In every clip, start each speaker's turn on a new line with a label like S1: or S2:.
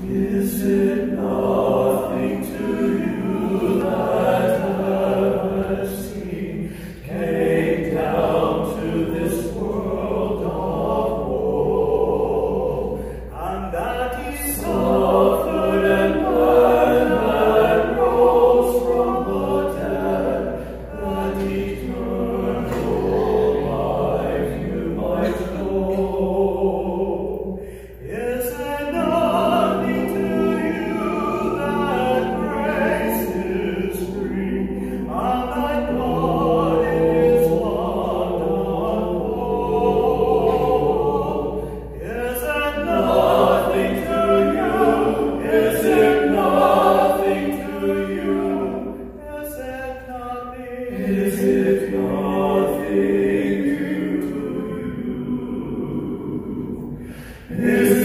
S1: Kisses Yes.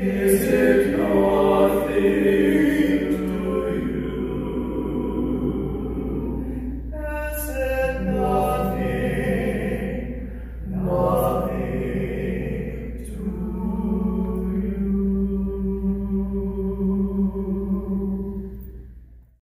S1: Is it nothing?